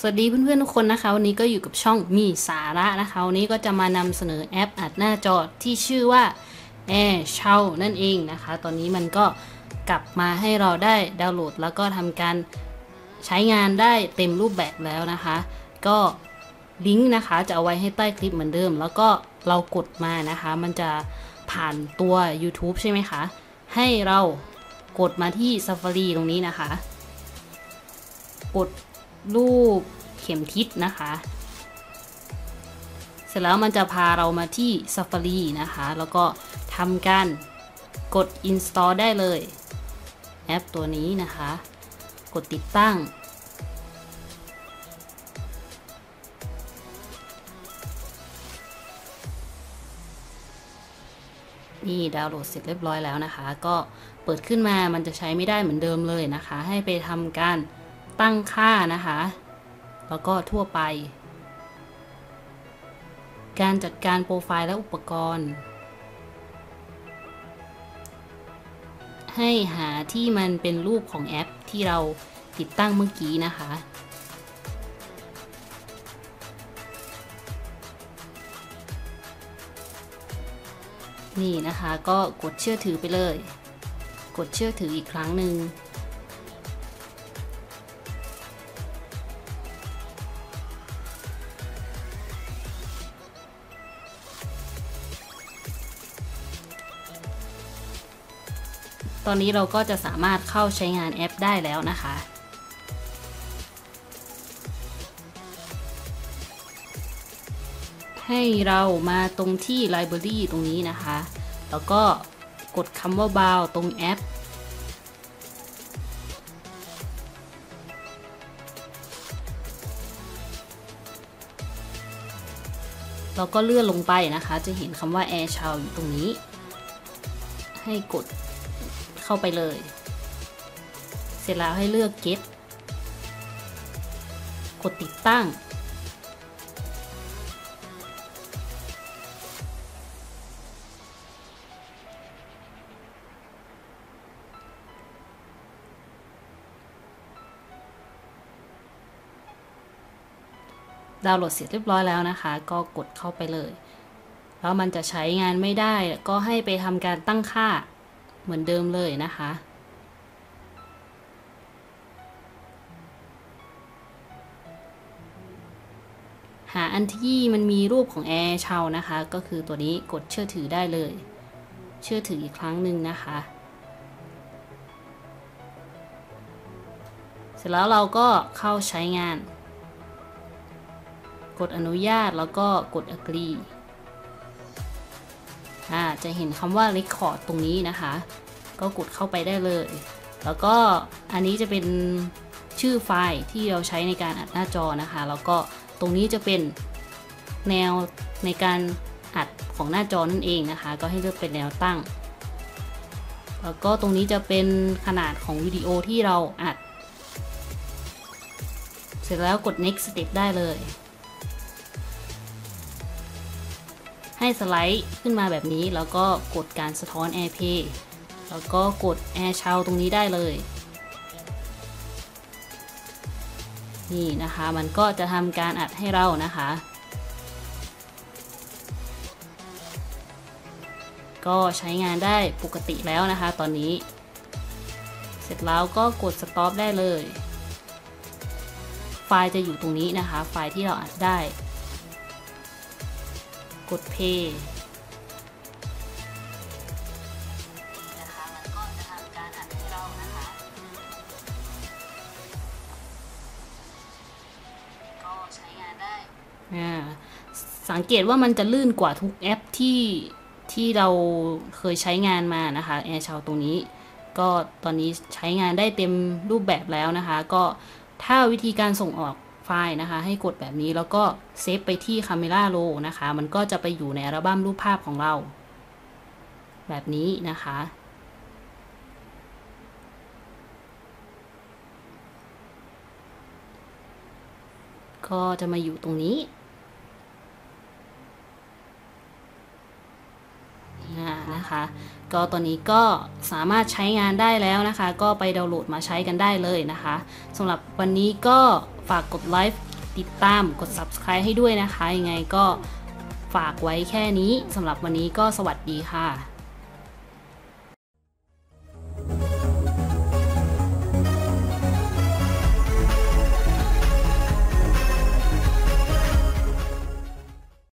สวัสดีเพื่อนๆทุกคนนะคะวันนี้ก็อยู่กับช่องมีสาระนะคะวันนี้ก็จะมานำเสนอแอปอัดหน้าจอที่ชื่อว่า Air เช่านั่นเองนะคะ ตอนนี้มันก็กลับมาให้เราได้ดาวน์โหลด แล้วก็ทำการใช้งานได้เต็มรูปแบบแล้วนะคะ ก็ลิงก์นะคะจะเอาไว้ให้ใต้คลิปเหมือนเดิม แล้วก็เรากดมานะคะ มันจะผ่านตัว YouTube ใช่ไหมคะ ให้เรากดมาที่ Safari ตรงนี้นะคะ กด รูปเข็มทิศนะคะ เสร็จแล้วมันจะพาเรามาที่ Safari นะคะ แล้วก็ทำการกด install ได้เลย แอปตัวนี้นะคะ กดติดตั้ง นี่ดาวน์โหลดเสร็จเรียบร้อยแล้วนะคะ ก็เปิดขึ้นมามันจะใช้ไม่ได้เหมือนเดิมเลยนะคะ ให้ไปทำการ ตั้งค่านะคะ แล้วก็ทั่วไป การจัดการโปรไฟล์และอุปกรณ์ ให้หาที่มันเป็นรูปของแอปที่เราติดตั้งเมื่อกี้นะคะนี่นะคะก็กดเชื่อถือไปเลย กดเชื่อถืออีกครั้งหนึ่ง ตอนนี้เราก็จะสามารถเข้าใช้งานแอปได้แล้วนะคะ ให้เรามาตรงที่ Library ตรงนี้นะคะ แล้วก็กดคำว่า Bow ตรงแอปเราก็เลื่อนลงไปนะคะ จะเห็นคำว่า Air ชาวอยู่ตรงนี้ ให้กด เข้าไปเลย เสร็จแล้วให้เลือก Get กดติดตั้ง ดาวน์โหลดเสร็จเรียบร้อยแล้วนะคะ ก็กดเข้าไปเลย แล้วมันจะใช้งานไม่ได้ก็ให้ไปทำการตั้งค่า เหมือนเดิมเลยนะคะ หาอันที่มันมีรูปของแอร์เชานะคะ ก็คือตัวนี้กดเชื่อถือได้เลย เชื่อถืออีกครั้งหนึ่งนะคะ เสร็จแล้วเราก็เข้าใช้งาน กดอนุญาตแล้วก็กด agree อ่าจะเห็นคำว่า record ตรงนี้นะคะ ก็กดเข้าไปได้เลย แล้วก็อันนี้จะเป็นชื่อไฟล์ที่เราใช้ในการอัดหน้าจอนะคะ แล้วก็ตรงนี้จะเป็นแนวในการอัดของหน้าจอนั่นเองนะคะ ก็ให้เลือกเป็นแนวตั้ง แล้วก็ตรงนี้จะเป็นขนาดของวิดีโอที่เราอัด เสร็จแล้วกด next step ได้เลย ให้สไลด์ขึ้นมาแบบนี้ แล้วก็กดการสะท้อน AirPlay แล้วก็กด Air เชาตรงนี้ได้เลย นี่นะคะมันก็จะทำการอัดให้เรานะคะ ก็ใช้งานได้ปกติแล้วนะคะตอนนี้ เสร็จแล้วก็กด stop ได้เลย ไฟล์จะอยู่ตรงนี้นะคะ ไฟล์ที่เราอัดได้ กด play นะคะมันก็จะทำการอัดให้เรานะคะก็ใช้งานได้อ่าสังเกตว่ามันจะลื่นกว่าทุกแอปที่ที่เราเคยใช้งานมานะคะ แอร์ชาวตรงนี้ ก็ตอนนี้ใช้งานได้เต็มรูปแบบแล้วนะคะ ก็ถ้าวิธีการส่งออก ไฟล์นะคะ ให้กดแบบนี้แล้วก็เซฟไปที่ Camera Raw นะคะ มันก็จะไปอยู่ในอัลบั้มรูปภาพของเรา แบบนี้นะคะ ก็จะมาอยู่ตรงนี้นะคะก็ตอนนี้ก็สามารถใช้งานได้แล้วนะคะ ก็ไปดาวน์โหลดมาใช้กันได้เลยนะคะสำหรับวันนี้ก็ ฝากกดไลค์ติดตามกด subscribe ให้ด้วยนะคะ ยังไงก็ฝากไว้แค่นี้สำหรับวันนี้ก็สวัสดีค่ะ